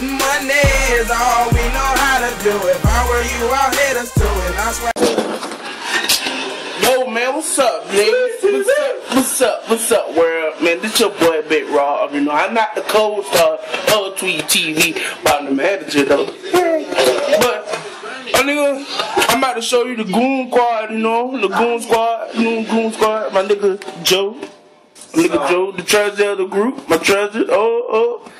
Getting money is all we know how to do. If I were you, I'll hit us to it. I swear. Yo, man, what's up, nigga? What's up? What's up? What's up, world? Man, this your boy, Big Raw. You know, I'm not the co-star of Tweez TV, but I'm the manager, though. But, uh, nigga, I'm about to show you the Goon Squad, you know? The Goon Squad, you know, Goon Squad. My nigga, Joe. My nigga, Joe, the treasure of the group. My treasure. Oh, oh.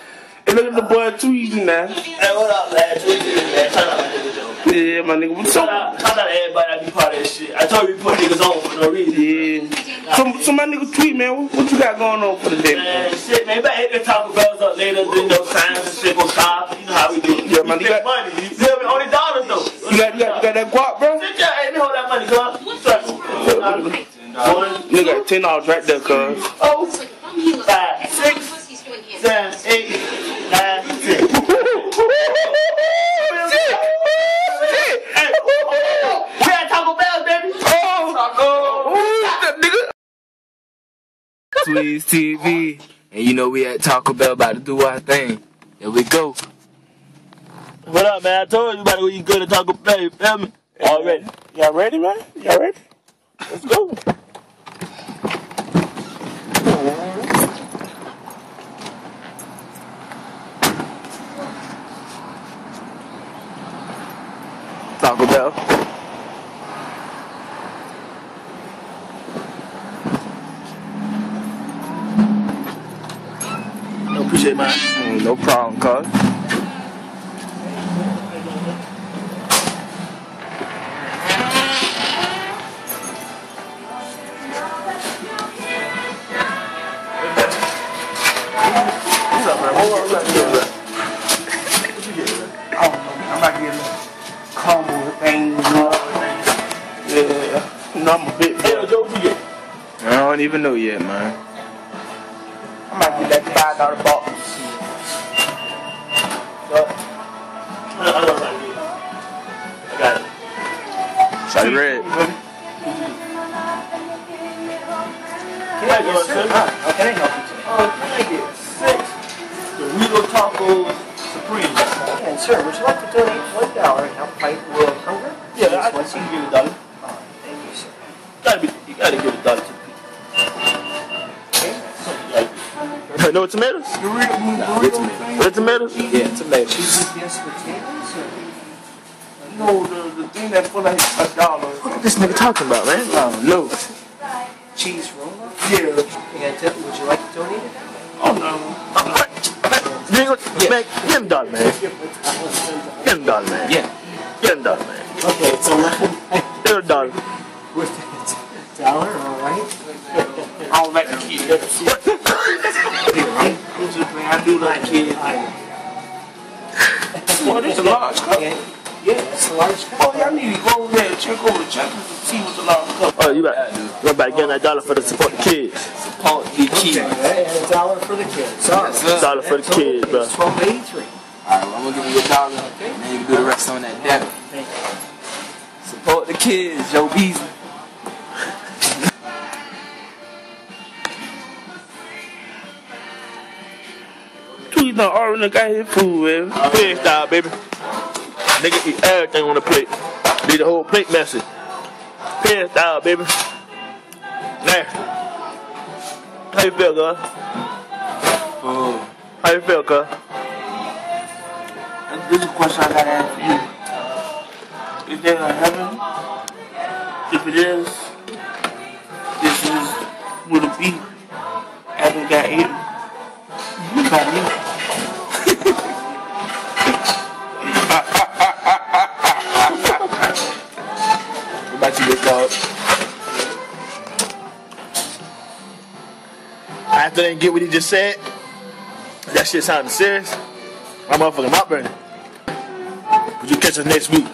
And look at the boy tweeting now. Hey, what up, man? Tweez man. Shout out my nigga Joe. Yeah, my nigga. What's Shout up? out, shout out to everybody that be part of this shit. I told you we put niggas on for no reason. Yeah. So, so my nigga Tweez, man. What, what you got going on for the day, man? Man, shit, man. You better hit the Taco Bells up later. Then no signs and shit go stop. You know how we do. Yeah, man, We you got- money. You feel me? Only dollars, though. You got, you got, you got that guap, bro? Sit there. Hey, let me hold that money, cuz. Trust me. One, You got ten dollars right there, cuz. oh, five, six, seven, eight, nine, ten. Hey, we at Taco Bell, baby. Tweez TV. And you know we at Taco Bell about to do our thing. Here we go. What up, man? I told you about to go eat good at Taco Bell. You feel me? Already. Y'all ready, man? Y'all ready? Let's go. Taco Bell. I appreciate mine. Mm, no problem, cuz. What's up, man? Hold on, let me get that. I don't know, man. I'm about to get a little combo thing, you know. Yeah. You know, I'm a bit. Hey, yo, Joe, what you get? I don't even know yet, man. I might get that five dollar box. It. Shotty Red. Can I go, sir? How can I help you today? Oh, can I get six Dorito Tacos Supreme? And sir, would you like to donate one dollar and help fight the world hunger? Yeah, I, I Once can you give a dollar. Uh, thank you, sir. Gotta be, you gotta give a dollar to the people. Okay. no tomatoes? Burrito, burrito, Red tomatoes? Yeah, tomatoes. Yes, potatoes. Or... No, the, the thing that for like a dollar. What this nigga talking about, man? Oh, no. cheese roll-up. Yeah. And uh, would you like to donate it? Oh, no. You ain't gonna, man, give him a dollar, man. Give him dollar, man. Yeah. Give him dollar, man. Okay, it's eleven Give him a dollar. with a dollar. All right. I don't like the. Man, I do like kids. Well, a large cup. And, yeah, it's a large cup. Oh, y'all need to go over there and check over the checkers and see what's the large cup. Oh, you about, you about to get that dollar for the support the kids. Support the kids. Okay, and a dollar for the kids. All right. Yes, sir. Dollar for the kids, bro. Twelve eighty-three. Alright, well, I'm gonna give you a dollar. And then you can do the rest on that debit. Thank you. Support the kids, Joe Beasley. Tweez done already got his food, man. Pig style, baby. Nigga eat everything on the plate. Leave the whole plate messy. Pig style, baby. Nasty. How you feel, girl? Oh. How you feel, girl? This is a question I gotta ask you. Is there a heaven? If it is, this is will it be Adam got eaten What about you, big dog? After they get what he just said, that shit sounded serious. My motherfucking mouth burning. Would you catch us next week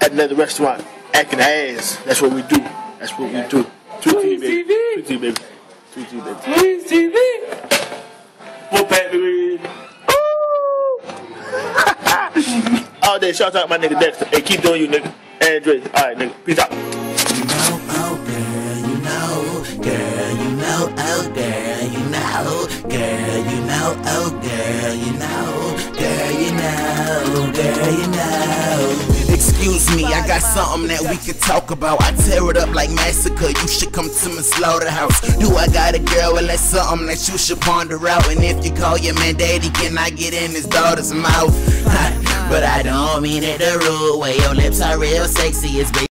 at another restaurant acting ass? That's what we do. That's what we do. Tweez TV, baby. Tweez TV, baby. Tweez TV, baby. Please TV. What back baby? All day, shout out my nigga Dexter. Hey, keep doing you, nigga. Hey, Driz. All right, nigga. Peace out. You know out there, you know, girl, you know out there, you know, girl, you know out there, you know, girl, you know, girl, you know. Excuse me, I got something that we could talk about. I tear it up like massacre. You should come to my slaughterhouse. Do I got a girl? Well, that's something that you should ponder out. And if you call your man daddy, can I get in his daughter's mouth? But I don't mean it the rude way. Your lips are real sexy. It's